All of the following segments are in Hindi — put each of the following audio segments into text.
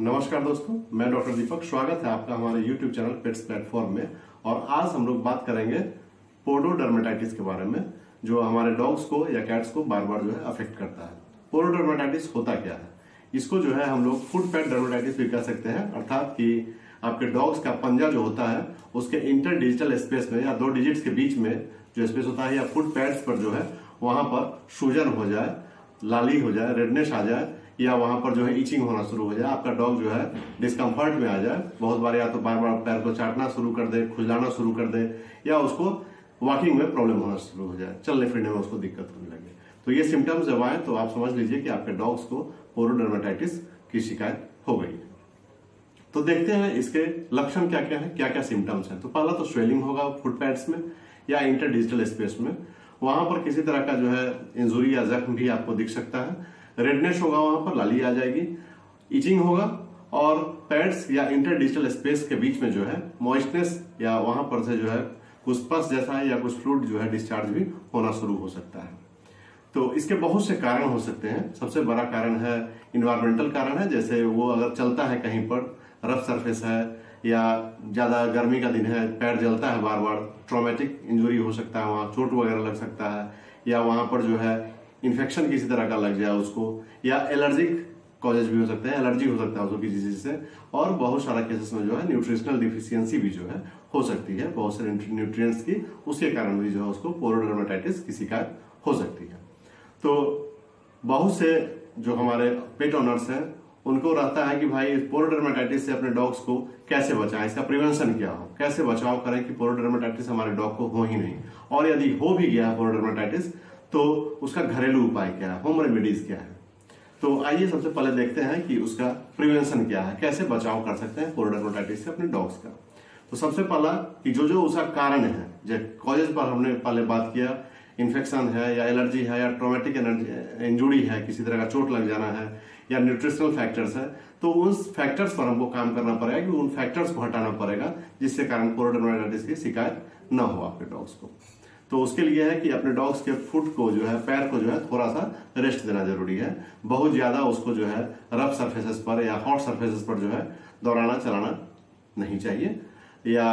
नमस्कार दोस्तों, मैं डॉक्टर दीपक, स्वागत है आपका हमारे YouTube चैनल पेट्स प्लेटफॉर्म में। और आज हम लोग बात करेंगे पोडोडर्मेटाइटिस के बारे में, जो हमारे डॉग्स को या कैट्स को बार बार जो है अफेक्ट करता है। पोडोडर्मेटाइटिस होता क्या है? इसको जो है हम लोग फुट पैड डर्मेटाइटिस भी कह सकते हैं, अर्थात कि आपके डॉग्स का पंजा जो होता है, उसके इंटर डिजिटल स्पेस में या दो डिजिट्स के बीच में जो स्पेस होता है, या फुट पैड्स पर जो है, वहाँ पर सूजन हो जाए, लाली हो जाए रेडनेस आ जाए या वहाँ पर जो है इचिंग होना शुरू हो जाए, आपका डॉग जो है डिस्कम्फर्ट में आ जाए। बहुत बार या तो बार बार पैर को चाटना शुरू कर दे, खुजलाना शुरू कर दे, या उसको वॉकिंग में प्रॉब्लम होना शुरू हो जाए, चलने फिरने में उसको दिक्कत होने लगे। तो ये सिम्टम्स जब आए तो आप समझ लीजिए कि आपके डॉग्स को पोरोडर्माटाइटिस की शिकायत हो गई है। तो देखते हैं इसके लक्षण क्या क्या है क्या क्या सिम्टम्स हैं। तो पहला तो स्वेलिंग होगा फुट पैड्स में या इंटर डिजिटल स्पेस में। वहाँ पर किसी तरह का जो है इंजुरी या जख्म भी आपको दिख सकता है। रेडनेस होगा वहाँ पर, लाली आ जाएगी। इचिंग होगा और पैड्स या इंटर डिजिटल स्पेस के बीच में जो है मॉइस्टनेस या वहाँ पर से जो है, कुछ पस जैसा है या कुछ फ्लूड जो है डिस्चार्ज भी होना शुरू हो सकता है। तो इसके बहुत से कारण हो सकते हैं। सबसे बड़ा कारण है इन्वायरमेंटल कारण है। जैसे वो अगर चलता है कहीं पर रफ सरफेस है या ज़्यादा गर्मी का दिन है पैर जलता है बार बार ट्रोमेटिक इंजुरी हो सकता है, वहाँ चोट वगैरह लग सकता है या वहाँ पर जो है इन्फेक्शन किसी तरह का लग जाए उसको, या एलर्जिक कॉजेज भी हो सकते हैं एलर्जी हो सकता है उसको किसी चीज़ से, और बहुत सारा केसेस में जो है न्यूट्रिशनल डिफिशियंसी भी जो है हो सकती है, बहुत सारे न्यूट्रिएंट्स की, उसके कारण भी जो है उसको पोरोडर्माटाइटिस किसी का हो सकती है। तो बहुत से जो हमारे पेट ऑनर्स हैं, उनको रहता है कि भाई पोरोडर्माटाइटिस से अपने डॉग्स को कैसे बचाएँ, इसका प्रिवेंशन क्या हो? कैसे बचाव करें कि पोरोडर्माटाइटिस हमारे डॉग को हो ही नहीं? और यदि हो भी गया पोरोडर्मेटाइटिस तो उसका घरेलू उपाय क्या है? होम रेमेडीज क्या है? तो आइए सबसे पहले देखते हैं कि उसका प्रिवेंशन क्या है। कैसे बचाव कर सकते हैं पोरोडर्मेटाइटिस से अपने डॉग्स का? तो सबसे पहला कि जो जो उसका कारण है, जैसे कॉजेज पर हमने पहले बात किया इन्फेक्शन है या एलर्जी है या ट्रोमेटिक इंजुरी है, किसी तरह का चोट लग जाना है या न्यूट्रिशनल फैक्टर्स है तो उस फैक्टर्स पर हमको काम करना पड़ेगा कि उन फैक्टर्स को हटाना पड़ेगा, जिससे कारण पोरोडर्मेटाइटिस की शिकायत न हो आपके डॉग्स को। तो उसके लिए है कि अपने डॉग्स के फुट को जो है, पैर को जो है थोड़ा सा रेस्ट देना ज़रूरी है। बहुत ज़्यादा उसको जो है रफ सरफेसेस पर या हॉट सरफेसेस पर जो है दौड़ाना, चलाना नहीं चाहिए। या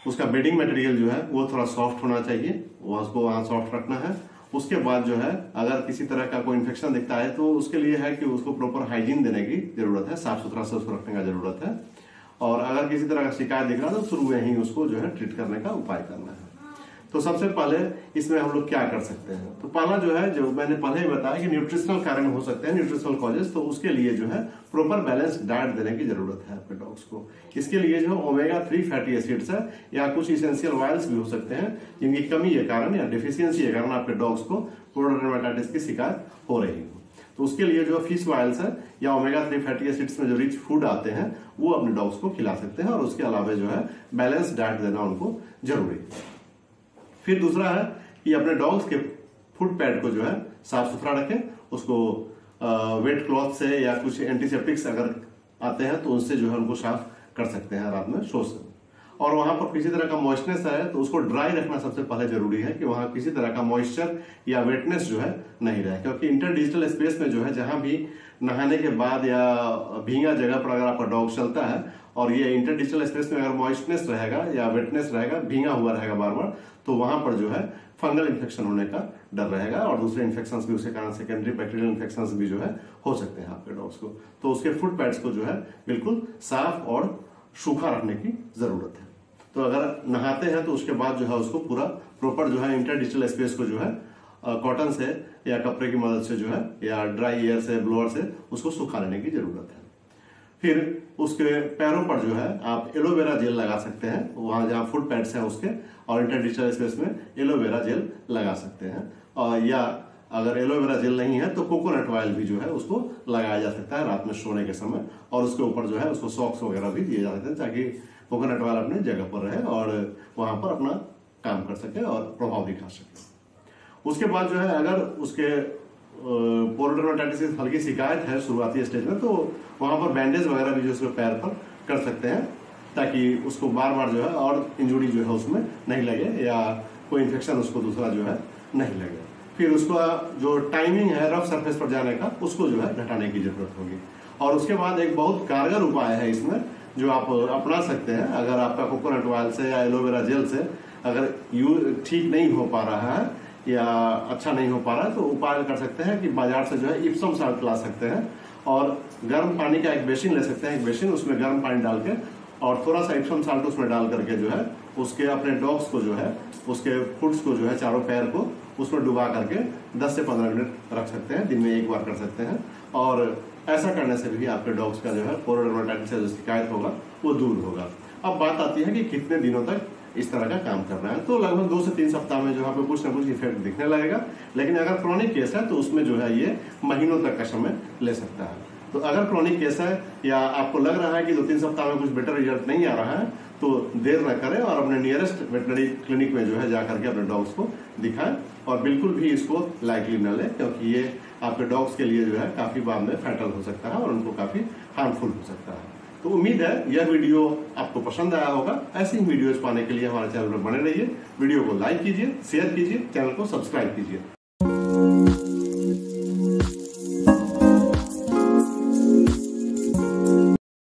उसका बेडिंग मटेरियल जो है, वो थोड़ा सॉफ्ट होना चाहिए। वो उसको वहाँ सॉफ्ट रखना है। उसके बाद जो है, अगर किसी तरह का कोई इन्फेक्शन दिखता है तो उसके लिए है कि उसको प्रॉपर हाइजीन देने की ज़रूरत है। साफ़ सुथरा से उसको रखने का ज़रूरत है। और अगर किसी तरह का शिकायत दिख रहा है तो शुरू में ही उसको जो है ट्रीट करने का उपाय करना है। तो सबसे पहले इसमें हम लोग क्या कर सकते हैं? तो पहला जो है, जो मैंने पहले ही बताया कि न्यूट्रिशनल कारण हो सकते हैं न्यूट्रिशनल कॉजेज तो उसके लिए जो है प्रॉपर बैलेंस डाइट देने की ज़रूरत है आपके डॉग्स को। इसके लिए जो ओमेगा थ्री फैटी एसिड्स है, या कुछ इसेंशियल ऑयल्स भी हो सकते हैं, जिनकी कमी के कारण या डिफिशियंसी के कारण आपके डॉग्स को प्रोडोडर्मेटाइटिस की शिकायत हो रही हो। तो उसके लिए जो फ़िश ऑयल्स है, या ओमेगा थ्री फैटी एसिड्स में जो रिच फ़ूड आते हैं, वो अपने डॉग्स को खिला सकते हैं, और उसके अलावा जो है बैलेंस डाइट देना उनको ज़रूरी है। फिर दूसरा है कि अपने डॉग्स के फुट पैड को जो है साफ़ सुथरा रखें, उसको वेट क्लॉथ से या कुछ एंटीसेप्टिक्स अगर आते हैं तो उनसे जो है उनको साफ़ कर सकते हैं, रात में से और वहाँ पर किसी तरह का मॉइस्चरनेस है तो उसको ड्राई रखना सबसे पहले ज़रूरी है कि वहाँ किसी तरह का मॉइस्चर या वेटनेस जो है नहीं रहे, क्योंकि इंटर डिजिटल स्पेस में जो है, जहाँ भी नहाने के बाद या भींगा जगह पर अगर आपका डॉग चलता है, और ये इंटर डिजिटल स्पेस में अगर मॉइस्टनेस रहेगा या वेटनेस रहेगा, भींगा हुआ रहेगा बार बार तो वहाँ पर जो है फंगल इन्फेक्शन होने का डर रहेगा, और दूसरे इन्फेक्शन भी उसके कारण सेकेंडरी बैक्टीरियल इन्फेक्शन भी जो है, हो सकते हैं आपके डॉग्स को। तो उसके फ़ूड पैड्स को जो है, बिल्कुल साफ़ और सूखा रखने की ज़रूरत है। तो अगर नहाते हैं तो उसके बाद जो है उसको पूरा प्रॉपर जो है इंटर डिजिटल स्पेस को जो है कॉटन से या कपड़े की मदद से जो है, या ड्राई एयर से ब्लोअर से उसको सुखा लेने की ज़रूरत है। फिर उसके पैरों पर जो है आप एलोवेरा जेल लगा सकते हैं। वहाँ जहाँ फुट पैड्स हैं उसके, और इंटरडिजिटल स्पेस में एलोवेरा जेल लगा सकते हैं। और या अगर एलोवेरा जेल नहीं है तो कोकोनट ऑयल भी जो है उसको लगाया जा सकता है रात में सोने के समय, और उसके ऊपर जो है उसको सॉक्स वगैरह भी दिए जा सकते हैं ताकि कोकोनट ऑयल अपने जगह पर रहे और वहाँ पर अपना काम कर सके और प्रभाव दिखा सके। उसके बाद जो है अगर उसके पोरोडर्माटाइटिस की हल्की शिकायत है शुरुआती स्टेज में तो वहाँ पर बैंडेज वगैरह भी जो उसके पैर पर कर सकते हैं ताकि उसको बार बार जो है और इंजुरी जो है उसमें नहीं लगे या कोई इन्फेक्शन उसको दूसरा जो है नहीं लगे। फिर उसका जो टाइमिंग है रफ सरफेस पर जाने का, उसको जो है घटाने की ज़रूरत होगी। और उसके बाद एक बहुत कारगर उपाय है इसमें, जो आप अपना सकते हैं। अगर आपका कोकोनट ऑयल से या एलोवेरा जेल से अगर यू, ठीक नहीं हो पा रहा है या अच्छा नहीं हो पा रहा है तो उपाय कर सकते हैं कि बाज़ार से जो है इप्सम साल्ट ला सकते हैं। और गर्म पानी का एक बेसिन ले सकते हैं। एक बेसिन उसमें गर्म पानी डाल के और थोड़ा सा इप्सम साल्ट उसमें डाल करके जो है, उसके अपने डॉग्स को जो है, उसके फूड्स को जो है चारों पैर को उसमें डुबा करके 10 से 15 मिनट रख सकते हैं, दिन में एक बार कर सकते हैं। और ऐसा करने से भी आपके डॉग्स का जो है पोरोडर्माटाइटिस से जो शिकायत होगा, वो दूर होगा। अब बात आती है कि कितने दिनों तक इस तरह का काम करना है। तो लगभग दो से तीन सप्ताह में जो है आपको कुछ ना कुछ इफ़ेक्ट दिखने लगेगा। लेकिन अगर क्रॉनिक केस है तो उसमें जो है ये महीनों तक का समय ले सकता है। तो अगर क्रॉनिक केस है, या आपको लग रहा है कि दो तीन सप्ताह में कुछ बेटर रिज़ल्ट नहीं आ रहा है तो देर न करें और अपने नियरेस्ट वेटनरी क्लिनिक में जो है जाकर के अपने डॉग्स को दिखाएँ। और बिल्कुल भी इसको लाइटली न लें, क्योंकि ये आपके डॉग्स के लिए जो है काफ़ी बाद में फैटल हो सकता है और उनको काफ़ी हार्मफुल हो सकता है। तो उम्मीद है यह वीडियो आपको पसंद आया होगा। ऐसी ही वीडियोस पाने के लिए हमारे चैनल पर बने रहिए। वीडियो को लाइक कीजिए शेयर कीजिए, चैनल को सब्सक्राइब कीजिए।